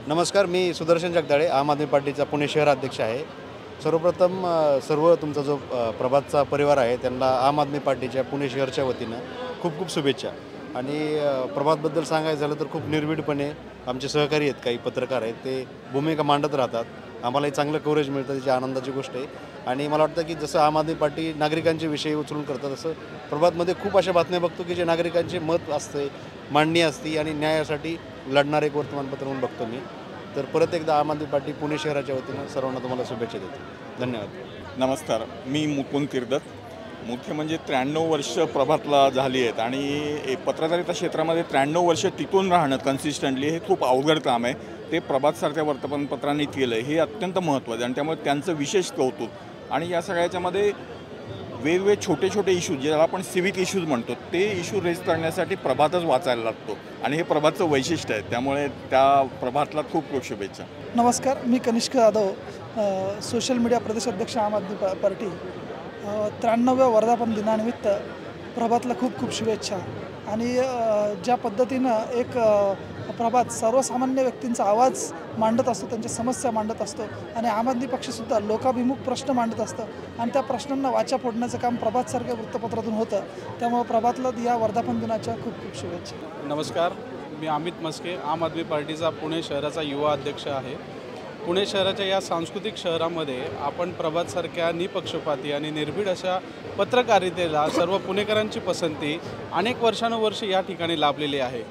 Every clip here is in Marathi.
नमस्कार मी सुदर्शन जगदाळे आम आदमी पार्टीचा पुणे शहर अध्यक्ष आहे. सर्वप्रथम सर्व तुमचा जो प्रभातचा परिवार आहे त्यांना आम आदमी पार्टीच्या पुणे शहरच्या वतीनं खूप खूप शुभेच्छा. आणि प्रभातबद्दल सांगायचं झालं तर खूप निर्भीडपणे आमचे सहकारी आहेत काही पत्रकार आहेत ते भूमिका मांडत राहतात. आम्हालाही चांगलं कव्हरेज मिळतं त्याची आनंदाची गोष्ट आहे. आणि मला वाटतं की जसं आम आदमी पार्टी नागरिकांचे विषय उचलून करतं तसं प्रभातमध्ये खूप अशा बातम्या बघतो की जे नागरिकांचे मत असते मांडणी असते आणि न्यायासाठी लढणारे एक वर्तमानपत्र म्हणून बघतो मी. तर परत एकदा आम आदमी पार्टी पुणे शहराच्या वतीनं सर्वांना तुम्हाला शुभेच्छा देतो. धन्यवाद. नमस्कार. मी मुकुंद किर्दत. मुख्य म्हणजे त्र्याण्णव वर्ष प्रभातला झाली आहेत आणि पत्रकारिता क्षेत्रामध्ये त्र्याण्णव वर्ष टिकून राहणं कन्सिस्टंटली हे खूप अवघड काम आहे. ते प्रभातसारख्या वर्तमानपत्रांनी केलं हे अत्यंत महत्त्वाचं आहे आणि त्यामुळे त्यांचं विशेष कौतुक. आणि या सगळ्याच्यामध्ये वेगवेगळे छोटे छोटे इश्यूज ज्याला आपण सिविक इश्यूज म्हणतो ते इश्यू रेज करण्यासाठी प्रभातच वाचायला लागतो. आणि हे प्रभातचं वैशिष्ट्य आहे. त्यामुळे त्या प्रभातला खूप खूप शुभेच्छा. नमस्कार मी कनिष्क जाधव सोशल मीडिया प्रदेश अध्यक्ष आम आदमी पार्टी. त्र्याण्णव्या वर्धापन दिनानिमित्त प्रभातला खूप खूप शुभेच्छा. आणि ज्या पद्धतीनं एक प्रभात सर्वसामान्य व्यक्तींचा आवाज मांडत असतो त्यांच्या समस्या मांडत असतो आणि आम आदमी पक्षसुद्धा लोकाभिमुख प्रश्न मांडत असतं आणि त्या प्रश्नांना वाचा फोडण्याचं काम प्रभातसारख्या वृत्तपत्रातून होतं. त्यामुळं प्रभातला या वर्धापन दिनाच्या खूप खूप शुभेच्छा. नमस्कार. मी अमित मस्के. आम आदमी पार्टीचा पुणे शहराचा युवा अध्यक्ष आहे. पुणे शहराच्या या सांस्कृतिक शहरामध्ये आपण प्रभातसारख्या निपक्षपाती आणि निर्भीड अशा पत्रकारितेला सर्व पुणेकरांची पसंती अनेक वर्षानुवर्ष या ठिकाणी लाभलेली आहे.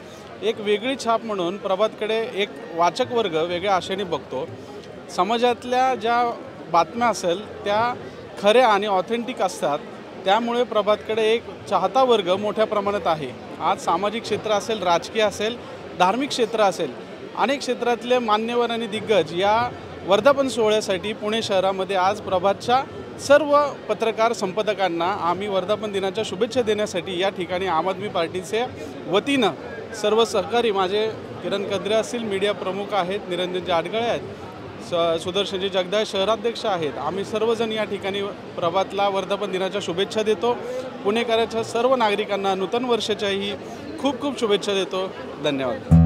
एक वेगळी छाप म्हणून प्रभातकडे एक वाचक वर्ग वेगळ्या आशेने बघतो. समाजातल्या ज्या बातम्या असेल त्या खऱ्या आणि ऑथेंटिक असतात. त्यामुळे प्रभातकडे एक चाहता वर्ग मोठ्या प्रमाणात आहे. आज सामाजिक क्षेत्र असेल राजकीय असेल धार्मिक क्षेत्र असेल अनेक क्षेत्रातले मान्यवर आणि दिग्गज या वर्धापन सोहळ्यासाठी पुणे शहरामध्ये आज प्रभातच्या सर्व पत्रकार संपादकांना आम्ही वर्धापन दिनाच्या शुभेच्छा देण्यासाठी या ठिकाणी आम आदमी पार्टीचे वतीनं सर्व सहकारी माझे किरण कद्रे असतील मीडिया प्रमुख आहेत निरंजन आडगळे आहेत स सुदर्शनजी जगदाय शहराध्यक्ष आहेत आम्ही सर्वजण या ठिकाणी प्रभातला वर्धापन दिनाच्या शुभेच्छा देतो. पुणेकराच्या सर्व नागरिकांना नूतन वर्षाच्याही खूप खूप शुभेच्छा देतो. धन्यवाद.